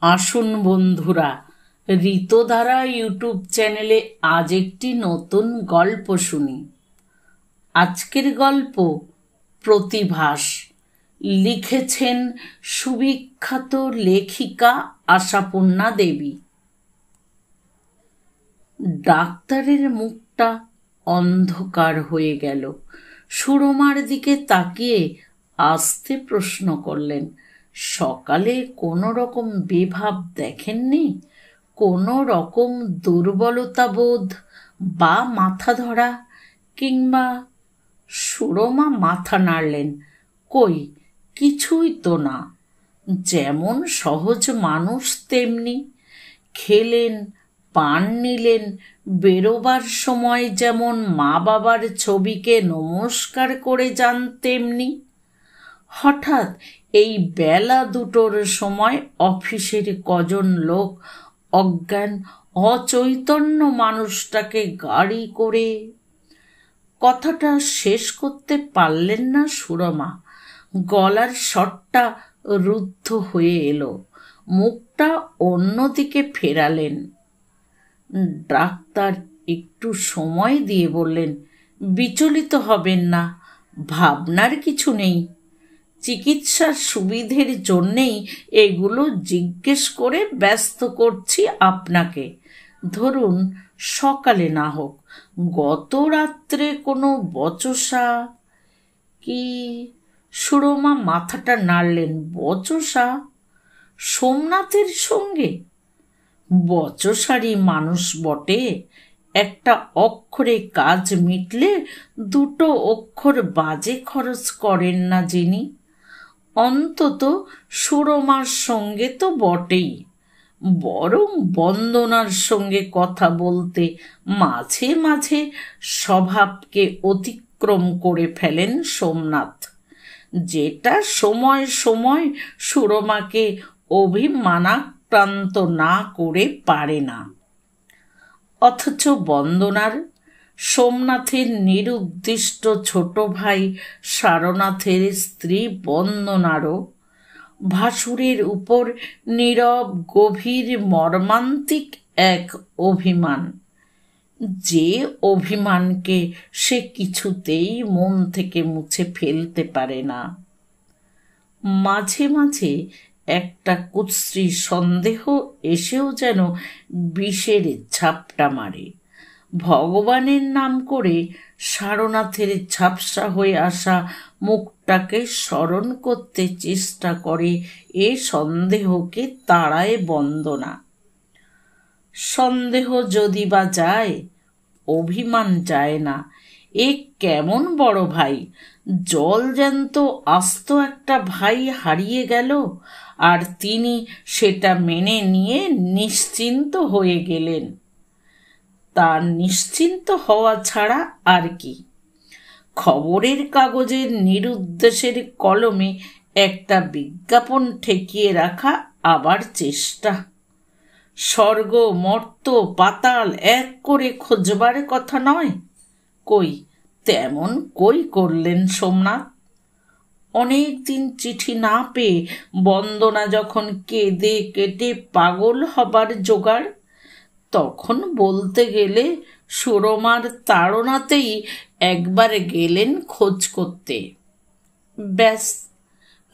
আসুন বন্ধুরা, ঋতধারা ইউটিউব চ্যানেলে আজ একটি নতুন গল্প শুনি। আজকের গল্প প্রতিভাস। লিখেছেন সুবিখ্যাত লেখিকা আশাপূর্ণা দেবী। ডাক্তারের মুখটা অন্ধকার হয়ে গেল। সুরমার দিকে তাকিয়ে আস্তে প্রশ্ন করলেন সকালে কোনো রকম বিভাব দেখেননি? কোনো রকম দুর্বলতা বোধ বা মাথা ধরা কিংবা সুরমা মাথা নাড়লেন, কই, কিছুই তো না। যেমন সহজ মানুষ তেমনি। খেলেন, পান নিলেন, বেরোবার সময় যেমন মা বাবার ছবিকে নমস্কার করে যান তেমনি। হঠাৎ এই বেলা দুটোর সময় অফিসের কজন লোক অজ্ঞান, অচৈতন্য মানুষটাকে গাড়ি করে কথাটা শেষ করতে পারলেন না সুরমা। গলার শটটা রুদ্ধ হয়ে এলো, মুখটা অন্যদিকে ফেরালেন। ডাক্তার একটু সময় দিয়ে বললেন, বিচলিত হবেন না, ভাবনার কিছু নেই। চিকিৎসার সুবিধের জন্যেই এগুলো জিজ্ঞেস করে ব্যস্ত করছি আপনাকে। ধরুন, সকালে না হোক, গত রাত্রে কোনো বচসা কি? সুরমা মাথাটা নাড়লেন, বচসা? সোমনাথের সঙ্গে? বচসারি মানুষ বটে। একটা অক্ষরে কাজ মিটলে দুটো অক্ষর বাজে খরচ করেন না যিনি। অন্তত সুরমার সঙ্গে তো বটেই। বরং বন্দনার সঙ্গে কথা বলতে মাঝে মাঝে স্বভাবকে অতিক্রম করে ফেলেন সোমনাথ। যেটা সময় সময় সুরমাকে অভিমানাক্রান্ত না করে পারে না। অথচ বন্দনার সোমনাথের নিরুদ্দিষ্ট ছোট ভাই সারনাথের স্ত্রী বন্দনারও। ভাসুরের উপর নীরব, গভীর, মর্মান্তিক এক অভিমান। যে অভিমানকে সে কিছুতেই মন থেকে মুছে ফেলতে পারে না। মাঝে মাঝে একটা কুৎসি সন্দেহ এসেও যেন বিষের ঝাপটা মারে। ভগবানের নাম করে সারনাথের ঝাপসা হয়ে আসা মুখটাকে স্মরণ করতে চেষ্টা করে, এ সন্দেহকে তাড়ায় বন্দনা। সন্দেহ যদি বা যায়, অভিমান যায় না। এ কেমন বড় ভাই? জল জ্যান্ত আস্ত একটা ভাই হারিয়ে গেল, আর তিনি সেটা মেনে নিয়ে নিশ্চিন্ত হয়ে গেলেন। তার নিশ্চিন্ত হওয়া ছাড়া আর কি। খবরের কাগজের নিরুদ্দেশের কলমে একটা বিজ্ঞাপন ঠেকিয়ে রাখা আবার চেষ্টা। স্বর্গ, মর্ত, পাতাল এক করে খোঁজবার কথা নয়। কই, তেমন কই করলেন সোমনাথ? অনেক দিন চিঠি না পেয়ে বন্দনা যখন কেঁদে কেটে পাগল হবার জোগাড় তখন বলতে গেলে সুরমার তাড়নাতেই একবার গেলেন খোঁজ করতে। ব্যাস,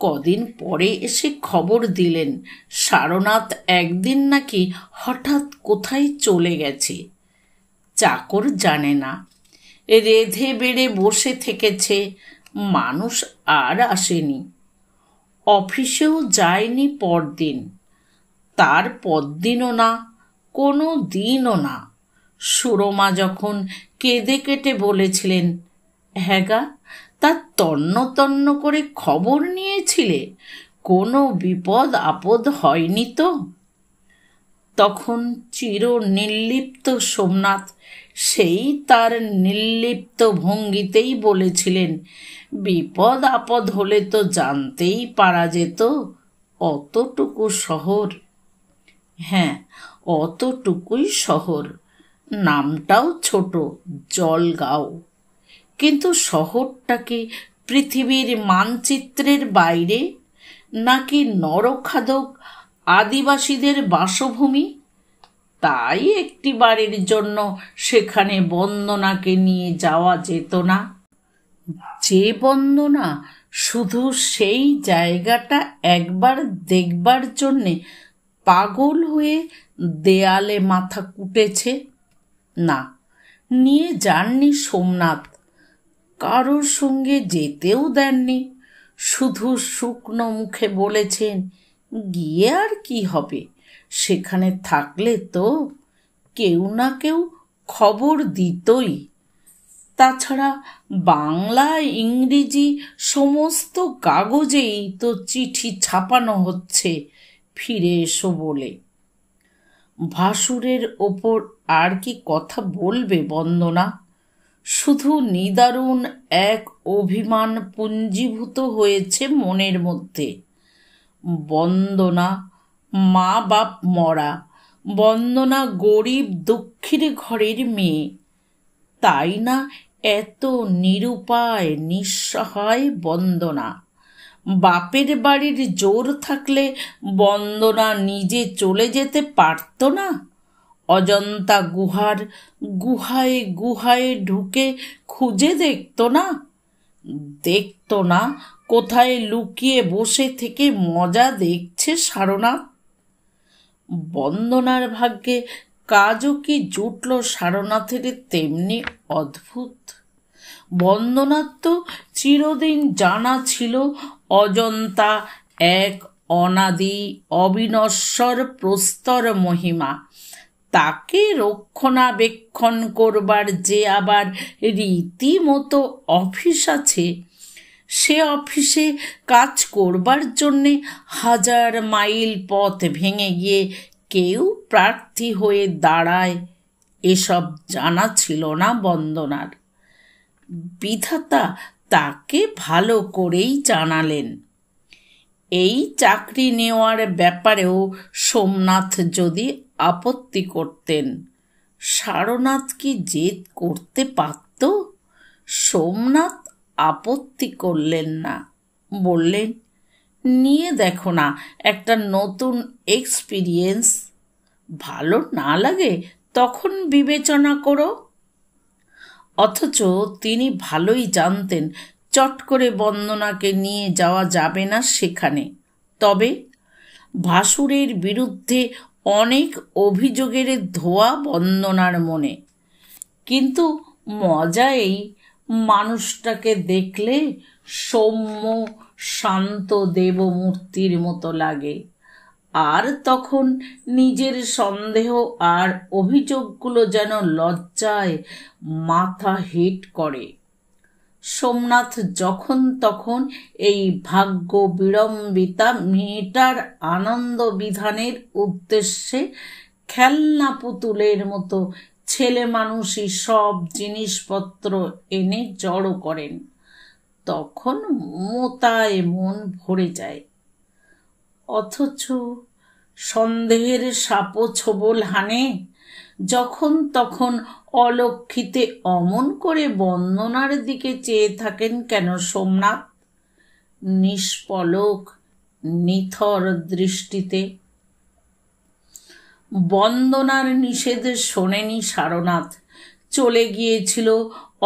কদিন পরে এসে খবর দিলেন, সারনাথ একদিন নাকি হঠাৎ কোথায় চলে গেছে। চাকর জানে না, রেধে বেড়ে বসে থেকেছে, মানুষ আর আসেনি। অফিসেও যায়নি পরদিন, তার পরদিনও না কোনো দিনও না। সুরমা যখন কেঁদে কেটে বলেছিলেন, হ্যাগা তার তন্ন তন্ন করে খবর নিয়েছিলে, কোনো বিপদ আপদ হয়নি তো? তখন চির নির্লিপ্ত সোমনাথ সেই তার নির্লিপ্ত ভঙ্গিতেই বলেছিলেন, বিপদ আপদ হলে তো জানতেই পারা যেত, অতটুকু শহর। হ্যাঁ অতটুকুই শহর। নামটাও ছোট, জলগাঁও। কিন্তু শহরটাকে পৃথিবীর মানচিত্রের বাইরে? নাকি নরখাদক আদিবাসীদের বাসভূমি? তাই একটি বাড়ির জন্য সেখানে বন্দনাকে নিয়ে যাওয়া যেত না। যে বন্দনা শুধু সেই জায়গাটা একবার দেখবার জন্যে পাগল হয়ে দেয়ালে মাথা কুটেছে? না। নিয়ে যাননি সোমনাথ। কারোর সঙ্গে যেতেও দেননি। শুধু শুকনো মুখে বলেছেন, গিয়ে আর কি হবে? সেখানে থাকলে তো কেউ না কেউ খবর দিতই। তাছাড়া বাংলা, ইংরেজি সমস্ত কাগজেই তো চিঠি ছাপানো হচ্ছে। ফিরে এসো বলে। ভাসুরের ওপর আর কি কথা বলবে বন্দনা? শুধু নিদারুণ এক অভিমান পুঞ্জীভূত হয়েছে মনের মধ্যে। বন্দনা মা বাপ মরা, বন্দনা গরিব দুঃখীর ঘরের মেয়ে। তাই না এত নিরুপায়, নিঃসহায় বন্দনা? বাপের বাড়ির জোর থাকলে বন্দনা নিজে চলে যেতে পারত না। অজন্তা গুহার গুহায় গুহায় ঢুকে খুঁজে দেখত না। দেখত না কোথায় লুকিয়ে বসে থেকে মজা দেখছে সারনাথ বন্দনার ভাগ্যে কাজও কি জুটল সারনাথের তেমনি অদ্ভুত। বন্দনার তো চিরদিন জানা ছিল অজন্তা এক অনাদি অবিনশ্বর প্রস্তর মহিমা। তাকে রক্ষণাবেক্ষণ করবার যে আবার রীতিমতো অফিস আছে, সে অফিসে কাজ করবার জন্যে হাজার মাইল পথ ভেঙে গিয়ে কেউ প্রার্থী হয়ে দাঁড়ায়, এসব জানা ছিল না বন্দনার। বিধাতা তাকে ভালো করেই জানালেন। এই চাকরি নেওয়ার ব্যাপারেও সোমনাথ যদি আপত্তি করতেন, সারনাথ কি জেদ করতে পারত? সোমনাথ আপত্তি করলেন না, বললেন, নিয়ে দেখো না, একটা নতুন এক্সপিরিয়েন্স ভালো না লাগে তখন বিবেচনা করো। অথচ তিনি ভালোই জানতেন, চট করে বন্দনাকে নিয়ে যাওয়া যাবে না সেখানে। তবে ভাসুরের বিরুদ্ধে অনেক অভিযোগের ধোয়া বন্দনার মনে। কিন্তু মজা এই মানুষটাকে দেখলে সৌম্য শান্ত দেবমূর্তির মতো লাগে। আর তখন নিজের সন্দেহ আর অভিযোগগুলো যেন লজ্জায় মাথা হিট করে। সোমনাথ যখন তখন এই ভাগ্য বিড়ম্বিতা মেয়েটার আনন্দ বিধানের উদ্দেশ্যে খেলনা পুতুলের মতো ছেলে মানুষই সব জিনিসপত্র এনে জড়ো করেন। তখন মোতায় মন ভরে যায়। অথচ সন্দেহের সাপো ছোবল হানে, যখন তখন অলক্ষিতে অমন করে বন্দনার দিকে চেয়ে থাকেন কেন সোমনাথ? নিষ্পলক, নিথর দৃষ্টিতে। বন্দনার নিষেধ শোনেনি সারনাথ। চলে গিয়েছিল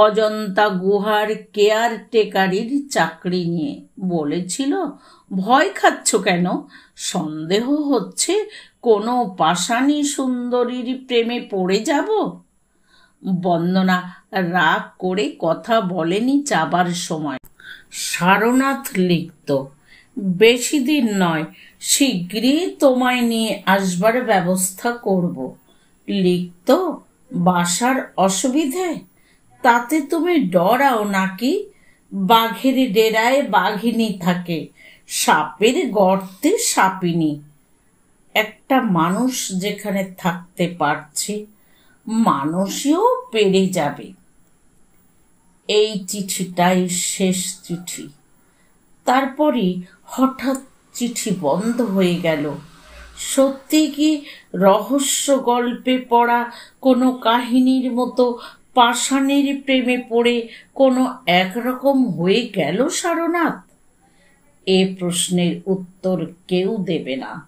অজন্তা গুহার কেয়ার টেকারির চাকরি নিয়ে। বলেছিল, ভয় খাচ্ছ কেন? সন্দেহ হচ্ছে কোনো পাষাণী সুন্দরীর প্রেমে পড়ে যাব? বন্দনা রাগ করে কথা বলেনি চাবার সময়। সারনাথ লিখত, বেশি দিন নয়, শীঘ্রই তোমায় নিয়ে আসবার ব্যবস্থা করব। লিখত বাসার অসুবিধে? তাতে তুমি ডরাও নাকি? বাঘের ডেরায় বাঘিনী থাকে, সাপের গর্তে সাপিনী। একটা মানুষ যেখানে থাকতে পারছে, মানুষও পেরে যাবে। এই চিঠিটাই শেষ চিঠি। তারপরই হঠাৎ চিঠি বন্ধ হয়ে গেল। সত্যি কি রহস্য গল্পে পড়া কোনো কাহিনীর মতো পাষাণের প্রেমে পড়ে কোনো একরকম হয়ে গেল সারনাথ? এ প্রশ্নের উত্তর কেউ দেবে না।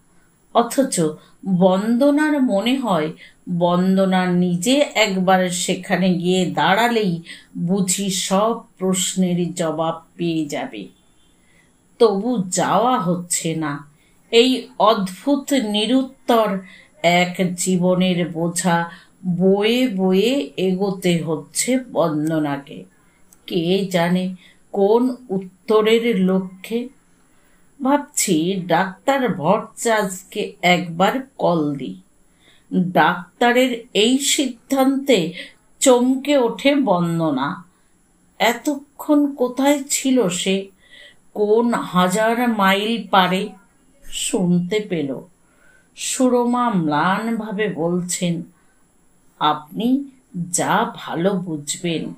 অথচ বন্দনার মনে হয়, বন্দনা নিজে একবার সেখানে গিয়ে দাঁড়ালেই বুঝি সব প্রশ্নের জবাব পেয়ে যাবে। তবু যাওয়া হচ্ছে না। এই অদ্ভুত নিরুত্তর এক জীবনের বোঝা বয়ে বয়ে এগোতে হচ্ছে বন্দনাকে। কে জানে কোন উত্তরের লক্ষ্যে? ভাবছি ডাক্তার ভট্টাচার্যকে একবার কল দিই। ডাক্তারের এই সিদ্ধান্তে চমকে ওঠে বন্দনা। এতক্ষণ কোথায় ছিল সে? কোন হাজার মাইল পারে? শুনতে পেল। সুরমা ম্লানভাবে বলছেন, আপনি যা ভালো বুঝবেন।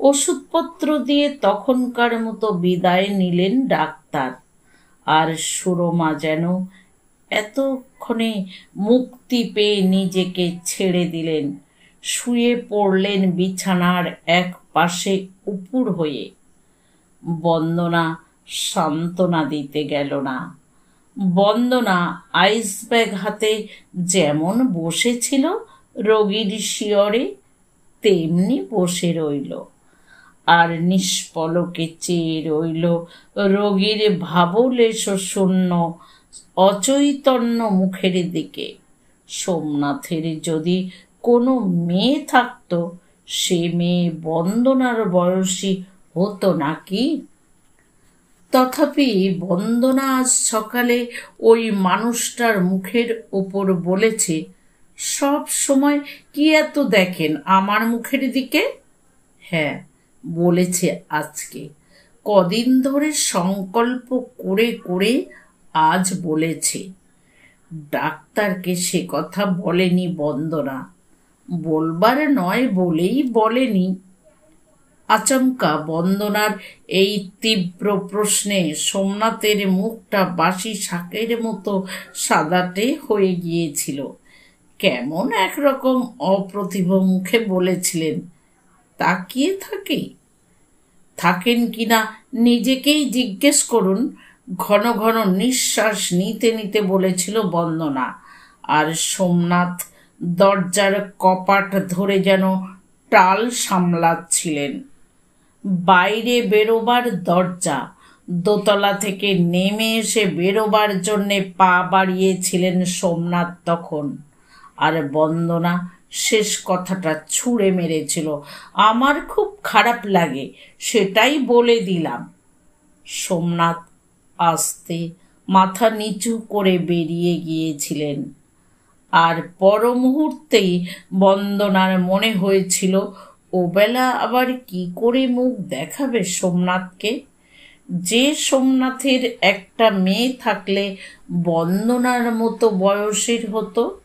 ওষুধপত্র দিয়ে তখনকার মতো বিদায় নিলেন ডাক্তার। আর সুরমা যেন এতক্ষণে মুক্তি পেয়ে নিজেকে ছেড়ে দিলেন। শুয়ে পড়লেন বিছানার এক পাশে উপুর হয়ে। বন্দনা সান্ত্বনা দিতে গেল না। বন্দনা আইস ব্যাগ হাতে যেমন বসেছিল রোগীর শিয়রে তেমনি বসে রইল। আর নিষ্পলকে চেয়ে রইল রোগীর ভাবলেশ শূন্য অচৈতন্য মুখের দিকে। সোমনাথের যদি কোনো মেয়ে থাকত, সে মেয়ে বন্দনার বয়সী হতো নাকি? তথাপি বন্দনা আজ সকালে ওই মানুষটার মুখের ওপর বলেছে, সব সময় কি এত দেখেন আমার মুখের দিকে? হ্যাঁ বলেছে আজকে। কদিন ধরে সংকল্প করে করে আজ বলেছে। ডাক্তারকে সে কথা বলেনি বন্দনা। বলবার নয় বলেই বলেনি। আচমকা বন্দনার এই তীব্র প্রশ্নে সোমনাথের মুখটা বাসি শাকের মতো সাদাটে হয়ে গিয়েছিল। কেমন একরকম অপ্রতিভ মুখে বলেছিলেন, তাকিয়ে থাকে? থাকেন কিনা নিজেকেই জিজ্ঞেস করুন, ঘন ঘন নিঃশ্বাস নিতে নিতে বলেছিল বন্দনা। আর সোমনাথ দরজার কপাট ধরে যেন টাল সামলাচ্ছিলেন। বাইরে বেরোবার দরজা। দোতলা থেকে নেমে এসে বেরোবার জন্যে পা বাড়িয়েছিলেন সোমনাথ তখন। আর বন্দনা শেষ কথাটা ছুঁড়ে মেরেছিল। আমার খুব খারাপ লাগে, সেটাই বলে দিলাম। সোমনাথ আস্তে মাথা নিচু করে বেরিয়ে গিয়েছিলেন। আর পর মুহূর্তেই বন্দনার মনে হয়েছিল ওবেলা আবার কি করে মুখ দেখাবে সোমনাথকে? যে সোমনাথের একটা মেয়ে থাকলে বন্দনার মতো বয়সের হতো?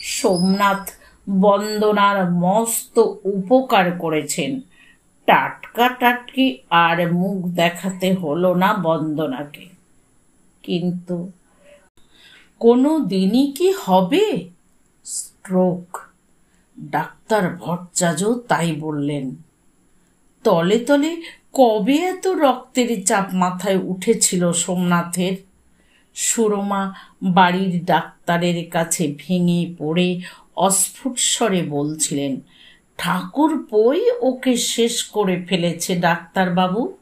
সোমনাথ বন্দনার মস্ত উপকার করেছেন। টাটকা টাটকি আর মুখ দেখাতে হলো না বন্দনাকে। কিন্তু কোনো দিনই কি হবে? স্ট্রোক। ডাক্তার ভট্টাচার্য তাই বললেন। তলে তলে কবে এত রক্তের চাপ মাথায় উঠেছিল সোমনাথের? সুরমা বাড়ির ডাক্তারের কাছে ভেঙে পড়ে অস্ফুট স্বরে বলছিলেন, ঠাকুর পই ওকে শেষ করে ফেলেছে ডাক্তারবাবু।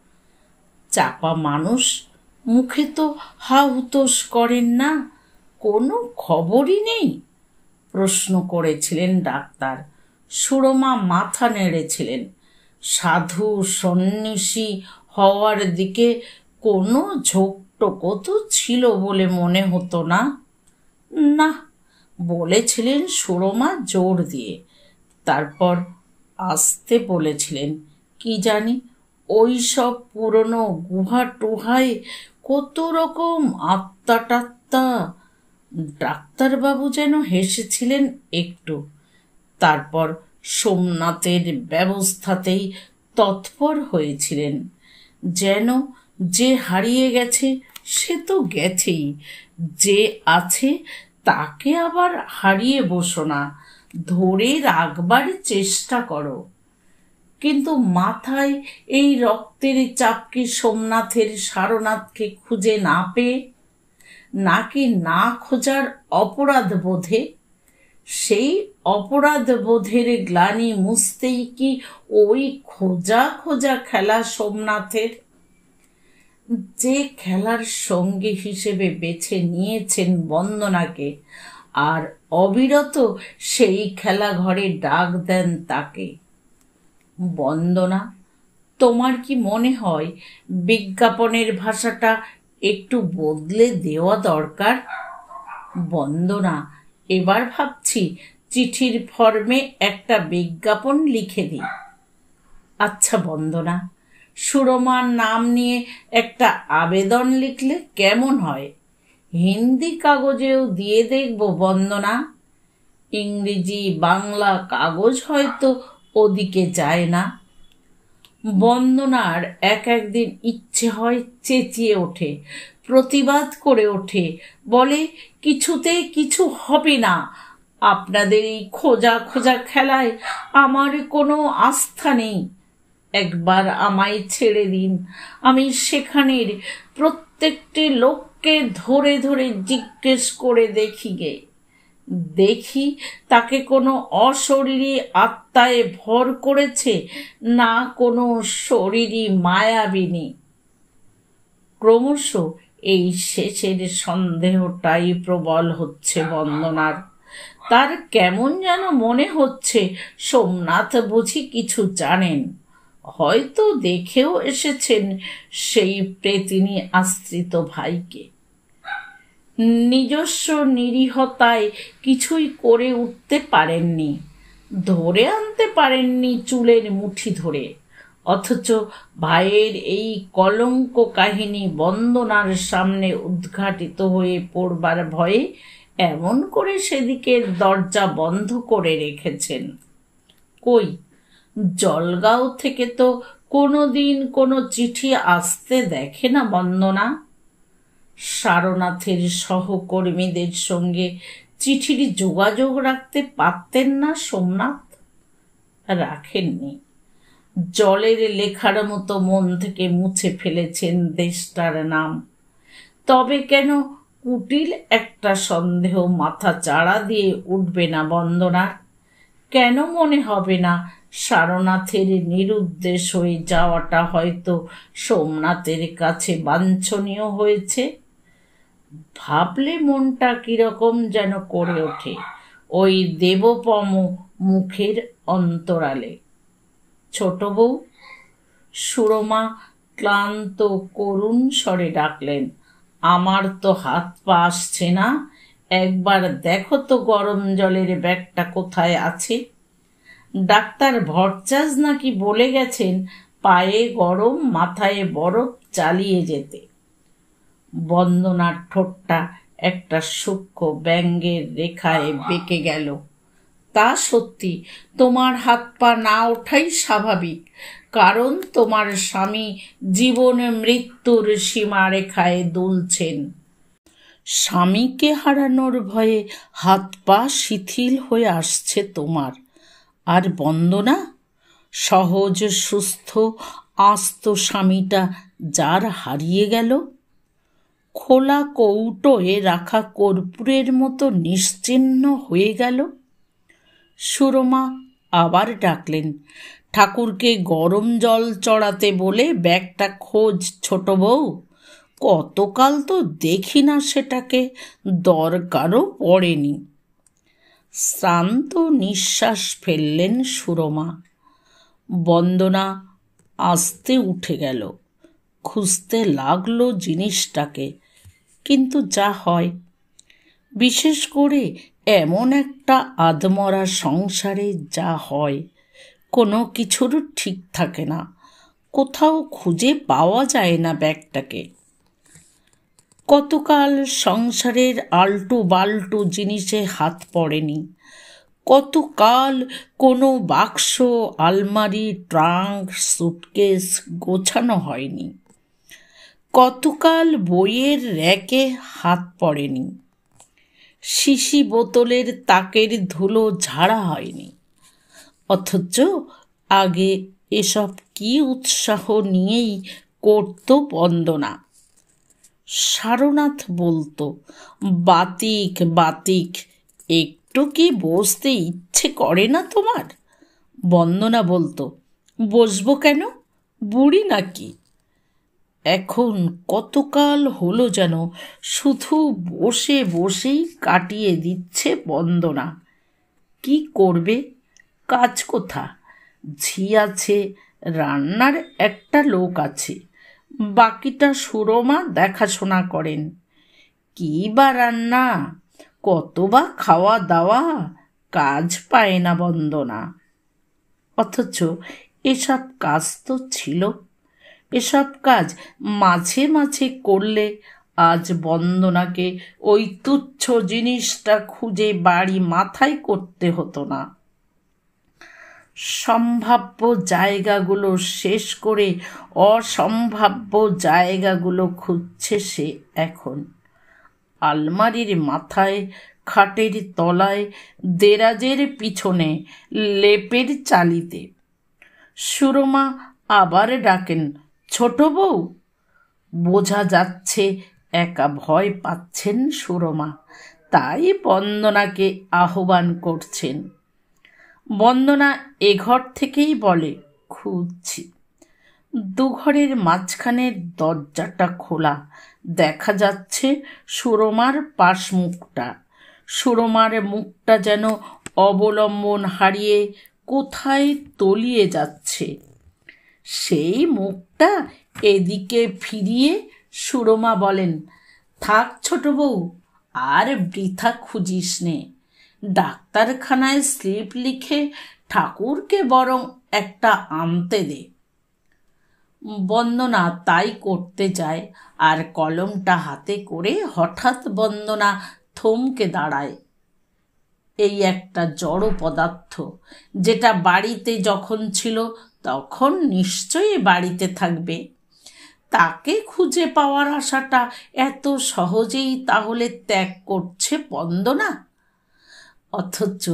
চাপা মানুষ, মুখে তো হাহুতোষ করেন না, কোনো খবরই নেই। প্রশ্ন করেছিলেন ডাক্তার। সুরমা মাথা নেড়েছিলেন। সাধু সন্ন্যাসী হওয়ার দিকে কোনো ঝোঁকটোকো তো ছিল বলে মনে হতো না। না, বলেছিলেন সুরমা জোর দিয়ে। তারপর আসতে বলেছিলেন, কি জানি ওই সব পুরনো গুহা টুহায় কত রকম আত্মা টাত্মা ডাক্তারবাবু যেন হেসেছিলেন একটু। তারপর সোমনাথের ব্যবস্থাতেই তৎপর হয়েছিলেন। যেন যে হারিয়ে গেছে, সে তো গেছেই। যে আছে, তাকে আবার হারিয়ে বসো না। ধরে রাখবার চেষ্টা করো। কিন্তু মাথায় এই রক্তের চাপকে সোমনাথের সারনাথকে খুঁজে না পেয়ে নাকি না খোঁজার অপরাধ বোধে? সেই অপরাধ বোধের গ্লানি মুছতেই কি ওই খোঁজা খোঁজা খেলা সোমনাথের? যে খেলার সঙ্গী হিসেবে বেছে নিয়েছেন বন্দনাকে, আর অবিরত সেই খেলা ঘরে ডাক দেন তাকে। বন্দনা, তোমার কি মনে হয় বিজ্ঞাপনের ভাষাটা একটু বদলে দেওয়া দরকার? বন্দনা এবার ভাবছি চিঠির ফর্মে একটা বিজ্ঞাপন লিখে দিই। আচ্ছা বন্দনা সুরমার নাম নিয়ে একটা আবেদন লিখলে কেমন হয়? হিন্দি কাগজেও দিয়ে দেখব বন্দনা ইংরেজি বাংলা কাগজ হয়তো ওদিকে যায় না। বন্দনার এক একদিন ইচ্ছে হয় চেঁচিয়ে ওঠে, প্রতিবাদ করে ওঠে, বলে, কিছুতে কিছু হবে না। আপনাদের এই খোঁজা খোঁজা খেলায় আমার কোনো আস্থা নেই। একবার আমায় ছেড়ে দিন। আমি সেখানের প্রত্যেকটি লোককে ধরে ধরে জিজ্ঞেস করে দেখি গে। দেখি তাকে কোনো অশরীরী আত্মায় ভর করেছে, না কোনো শরীরী মায়াবিনী। ক্রমশ এই শেষের সন্দেহটাই প্রবল হচ্ছে বন্দনার। তার কেমন যেন মনে হচ্ছে সোমনাথ বুঝি কিছু জানেন। হয়তো দেখেও এসেছেন সেই প্রেতিনী আশ্রিত ভাইকে। নিজস্ব নিরীহতায় কিছুই করে উঠতে পারেননি, ধরে আনতে পারেননি চুলের মুঠি ধরে। অথচ ভাইয়ের এই কলঙ্ক কাহিনী বন্দনার সামনে উদ্ঘাটিত হয়ে পড়বার ভয়ে এমন করে সেদিকের দরজা বন্ধ করে রেখেছেন। কই, জলগাঁও থেকে তো কোনো দিন কোনো চিঠি আসতে দেখে না বন্দনা। সারনাথের সহকর্মীদের সঙ্গে চিঠির যোগাযোগ রাখতে পারতেন না সোমনাথ? রাখেননি। জলের লেখার মতো মন থেকে মুছে ফেলেছেন দেশটার নাম। তবে কেন কুটিল একটা সন্দেহ মাথা চাড়া দিয়ে উঠবে না বন্দনার? কেন মনে হবে না সারনাথের নিরুদ্দেশ হয়ে যাওয়াটা হয়তো সোমনাথের কাছে বাঞ্ছনীয় হয়েছে? ভাবলে মনটা কীরকম যেন করে ওঠে। ওই দেবপম মুখের অন্তরালে। ছোট বউ, সুরমা ক্লান্ত করুণ স্বরে ডাকলেন, আমার তো হাত পা আসছে না, একবার দেখো তো গরম জলের ব্যাগটা কোথায় আছে? ডাক্তার ভরচাজ নাকি বলে গেছেন, পায়ে গরম, মাথায় বরফ চালিয়ে যেতে। বন্দনার ঠোঁটটা একটা সূক্ষ্ম ব্যঙ্গের রেখায় বেঁকে গেল। তা সত্যি তোমার হাত পা না ওঠাই স্বাভাবিক কারণ তোমার স্বামী জীবন মৃত্যুর সীমারেখায় দুলছেন। স্বামীকে হারানোর ভয়ে হাত পা শিথিল হয়ে আসছে তোমার। আর বন্দনা সহজ সুস্থ আস্ত স্বামীটা যার হারিয়ে গেল খোলা কৌটোয় রাখা কর্পূরের মতো নিশ্চিহ্ন হয়ে গেল। সুরমা আবার ডাকলেন, ঠাকুরকে গরম জল চড়াতে বলে ব্যাগটা খোঁজ, ছোট বউ। কতকাল তো দেখি না সেটাকে, দরকারও পড়েনি শ্রান্ত নিঃশ্বাস ফেললেন সুরমা। বন্দনা আস্তে উঠে গেল। খুঁজতে লাগল জিনিসটাকে। কিন্তু যা হয়, বিশেষ করে এমন একটা আদমরা সংসারে যা হয়, কোনো কিছুর ঠিক থাকে না। কোথাও খুঁজে পাওয়া যায় না ব্যাগটাকে। কতকাল সংসারের আলটু বাল্টু জিনিসে হাত পড়েনি। কতকাল কোনো বাক্স, আলমারি, ট্রাঙ্ক, সুটকেস গোছানো হয়নি। কতকাল বইয়ের র্যাকে হাত পড়েনি। শিশি বোতলের তাকের ধুলো ঝাড়া হয়নি। অথচ আগে এসব কি উৎসাহ নিয়েই করত বন্দনা। সারনাথ বলতো, বাতিক বাতিক, একটু কি বসতে ইচ্ছে করে না তোমার? বন্দনা বলতো, বসবো কেন? বুড়ি নাকি? এখন কতকাল হলো যেন শুধু বসে বসেই কাটিয়ে দিচ্ছে বন্দনা। কি করবে? কাজ কোথা? ঝি আছে, রান্নার একটা লোক আছে। বাকিটা সুরমা দেখাশোনা করেন। কী বা রান্না? কত বা খাওয়া দাওয়া? কাজ পায় না বন্দনা। অথচ এসব কাজ তো ছিল। এসব কাজ মাঝে মাঝে করলে আজ বন্দনাকে ওই তুচ্ছ জিনিসটা খুঁজে বাড়ি মাথায় করতে হতো না। সম্ভাব্য জায়গাগুলো শেষ করে অসম্ভাব্য জায়গাগুলো খুঁজছে সে এখন। আলমারির মাথায়, খাটের তলায়, দেরাজের পিছনে, লেপের চালিতে। সুরমা আবার ডাকেন ছোট বউ? বোঝা যাচ্ছে একা ভয় পাচ্ছেন সুরমা। তাই বন্দনাকে আহ্বান করছেন। বন্দনা এ ঘর থেকেই বলে, খুঁজছি। দুঘরের মাঝখানের দরজাটা খোলা। দেখা যাচ্ছে সুরমার পাশ মুখটা সুরমার মুখটা যেন অবলম্বন হারিয়ে কোথায় তলিয়ে যাচ্ছে। সেই মুখটা এদিকে ফিরিয়ে সুরমা বলেন, থাক ছোট বউ, আর বৃথা খুঁজিস নে। ডাক্তারখানায় স্লিপ লিখে ঠাকুরকে বরং একটা আনতে দে। বন্দনা তাই করতে যায়, আর কলমটা হাতে করে হঠাৎ বন্দনা থমকে দাঁড়ায়। এই একটা জড় পদার্থ, যেটা বাড়িতে যখন ছিল তখন নিশ্চয়ই বাড়িতে থাকবে। তাকে খুঁজে পাওয়ার আশাটা এত সহজেই তাহলে ত্যাগ করছে বন্দনা? অথচ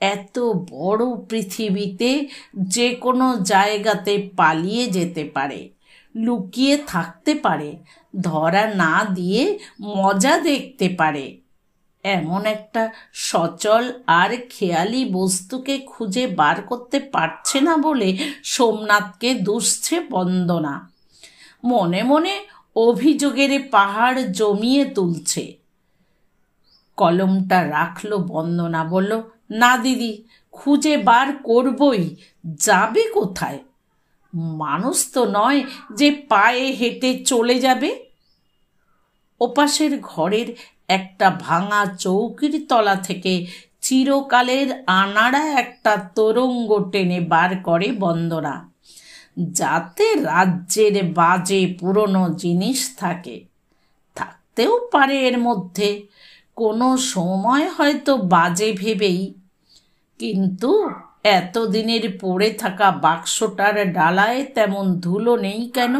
এত বড় পৃথিবীতে যে কোনো জায়গাতে পালিয়ে যেতে পারে, লুকিয়ে থাকতে পারে, ধরা না দিয়ে মজা দেখতে পারে। এমন একটা সচল আর খেয়ালি বস্তুকে খুঁজে বার করতে পারছে না বলে সোমনাথকে দুষছে বন্দনা। মনে মনে অভিযোগের পাহাড় জমিয়ে তুলছে। কলমটা রাখল বন্দনা, বলল, না দিদি, খুঁজে বার করবই, যাবে কোথায়? মানুষ তো নয় যে পায়ে হেঁটে চলে যাবে? ওপাশের ঘরের একটা ভাঙা চৌকির তলা থেকে চিরকালের আনাড়া একটা তরঙ্গ টেনে বার করে বন্দনা, যাতে রাজ্যের বাজে পুরনো জিনিস থাকে। থাকতেও পারে এর মধ্যে, কোনো সময় হয়তো বাজে ভেবেই, কিন্তু এতদিনের পড়ে থাকা বাক্সটার ডালায় তেমন ধুলো নেই কেন?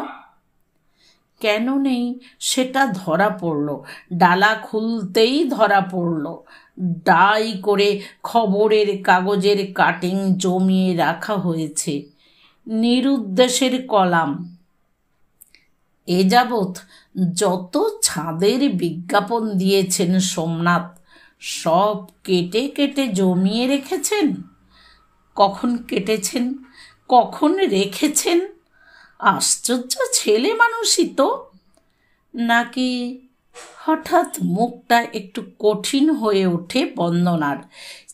কেন নেই? সেটা ধরা পড়ল। ডালা খুলতেই ধরা পড়ল। ডাই করে খবরের কাগজের কাটিং জমিয়ে রাখা হয়েছে। নিরুদ্দেশের কলাম। এ যাবৎ যত ছাদের বিজ্ঞাপন দিয়েছেন সোমনাথ, সব কেটে কেটে জমিয়ে রেখেছেন? কখন কেটেছেন? কখন রেখেছেন? আশ্চর্য ছেলে মানুষই তো। নাকি হঠাৎ মুখটা একটু কঠিন হয়ে ওঠে বন্দনার।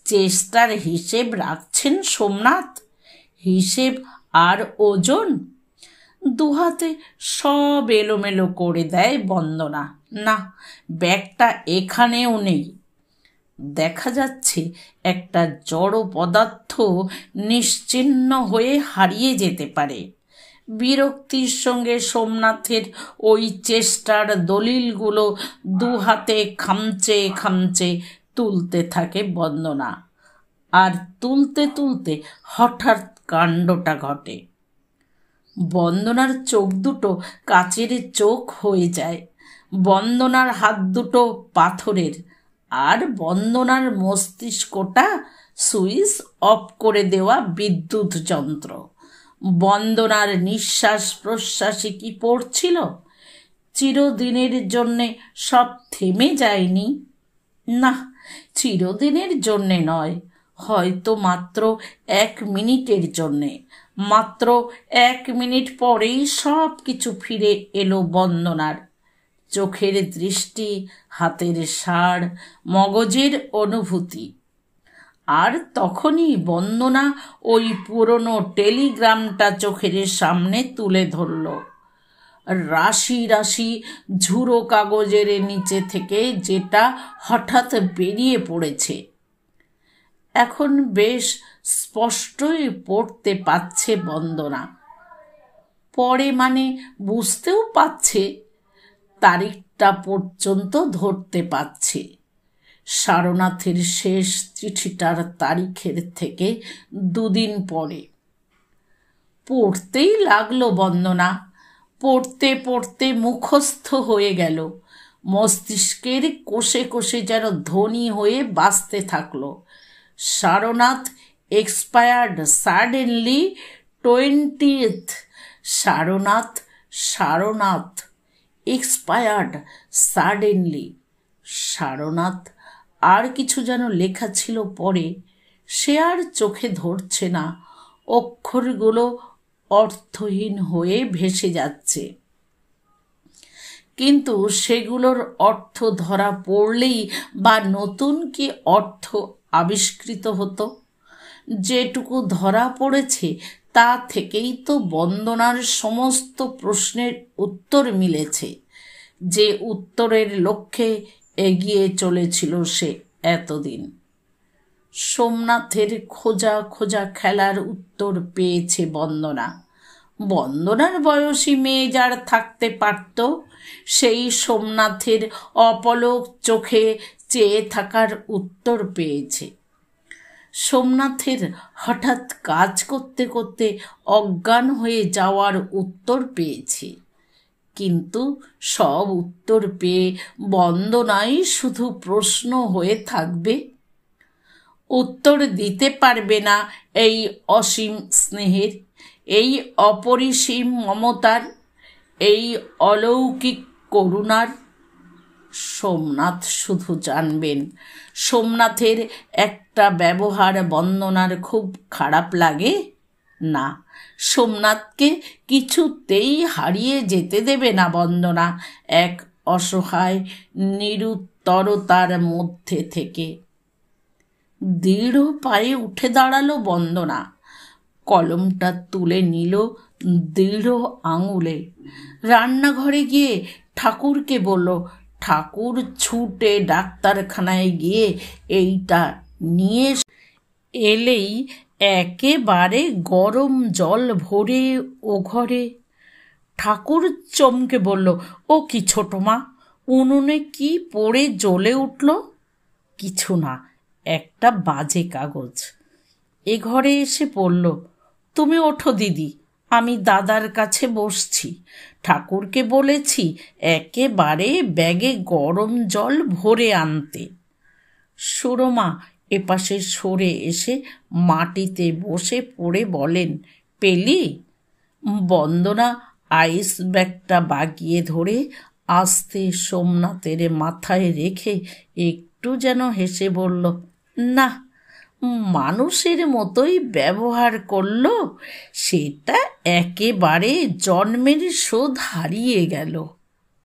চেষ্টার হিসেব রাখছেন সোমনাথ। হিসেব আর ওজন? দুহাতে সব এলোমেলো করে দেয় বন্দনা। না, ব্যাগটা এখানেও নেই। দেখা যাচ্ছে একটা জড় পদার্থ নিশ্চিন্ন হয়ে হারিয়ে যেতে পারে। বিরক্তির সঙ্গে সোমনাথের ওই চেষ্টার দলিলগুলো দু হাতে খামচে খামচে তুলতে থাকে বন্দনা। আর তুলতে তুলতে হঠাৎ কাণ্ডটা ঘটে। বন্দনার চোখ দুটো কাচের চোখ হয়ে যায়। বন্দনার হাত দুটো পাথরের। আর বন্দনার মস্তিষ্কটা সুইচ অফ করে দেওয়া বিদ্যুৎ যন্ত্র। বন্দনার নিঃশ্বাস প্রশ্বাসে কি পড়ছিল? চিরদিনের জন্যে সব থেমে যায়নি। না, চিরদিনের জন্যে নয়, হয়তো মাত্র এক মিনিটের জন্যে। মাত্র এক মিনিট পরেই সব কিছু ফিরে এলো বন্দনার। চোখের দৃষ্টি, হাতের সার মগজের অনুভূতি। আর তখনই বন্দনা ওই পুরনো টেলিগ্রামটা চোখের সামনে তুলে ধরল। রাশি রাশি ঝুরো কাগজের নিচে থেকে যেটা হঠাৎ বেরিয়ে পড়েছে। এখন বেশ স্পষ্টই পড়তে পাচ্ছে বন্দনা। পরে মানে বুঝতেও পাচ্ছে তারিখটা পর্যন্ত ধরতে পাচ্ছে সারনাথের শেষ চিঠিটার তারিখের থেকে দুদিন পরে। পড়তেই লাগল বন্দনা। পড়তে পড়তে মুখস্থ হয়ে গেল। মস্তিষ্কের কোষে কোষে যেন ধনী হয়ে বাঁচতে থাকল। Sarnath expired suddenly twentieth Sarnath Sarnath expired suddenly Sarnath আর কিছু যেন লেখা ছিল পরে সে আর চোখে ধরছে না। অক্ষরগুলো অর্থহীন হয়ে ভেসে যাচ্ছে। কিন্তু সেগুলোর অর্থ ধরা পড়লেই বা নতুন কি অর্থ আবিষ্কৃত হতো? যেটুকু ধরা পড়েছে, তা থেকেই তো বন্দনার সমস্ত প্রশ্নের উত্তর মিলেছে। যে উত্তরের লক্ষ্যে এগিয়ে চলেছিল সে এতদিন। সোমনাথের খোঁজা খোঁজা খেলার উত্তর পেয়েছে বন্দনা। বন্দনার বয়সী মেয়ে যার থাকতে পারত, সেই সোমনাথের অপলক চোখে চেয়ে থাকার উত্তর পেয়েছে। সোমনাথের হঠাৎ কাজ করতে করতে অজ্ঞান হয়ে যাওয়ার উত্তর পেয়েছে। কিন্তু সব উত্তর পেয়ে বন্দনাই শুধু প্রশ্ন হয়ে থাকবে। উত্তর দিতে পারবে না এই অসীম স্নেহের, এই অপরিসীম মমতার, এই অলৌকিক করুণার। সোমনাথ শুধু জানবেন, সোমনাথের একটা ব্যবহার বন্দনার খুব খারাপ লাগে? না সোমনাথকে কিছুতেই হারিয়ে যেতে দেবে না বন্দনা। এক অসহায় নিরুত্তরতার মধ্যে থেকে। দৃঢ় পায়ে উঠে দাঁড়াল বন্দনা। কলমটা তুলে নিল দৃঢ় আঙুলে। রান্নাঘরে গিয়ে ঠাকুরকে বলল, ঠাকুর ছুটে ডাক্তারখানায় গিয়ে এইটা নিয়ে এলেই একেবারে গরম জল ভরে ও ঘরে। ঠাকুর চমকে বলল, ও কি ছোট মা, উনুনে কি পড়ে জ্বলে উঠল? কিছু না, একটা বাজে কাগজ। এ ঘরে এসে পড়ল তুমি ওঠো দিদি, আমি দাদার কাছে বসছি। ঠাকুরকে বলেছি, একেবারে ব্যাগে গরম জল ভরে আনতে। সুরমা এপাশে সরে এসে মাটিতে বসে পড়ে বলেন, পেলি? বন্দনা আইস ব্যাগটা বাগিয়ে ধরে আস্তে সোমনাথের মাথায় রেখে একটু যেন হেসে বলল, না, মানুষের মতোই ব্যবহার করল, সেটা একেবারে জন্মের শোধ হারিয়ে গেল।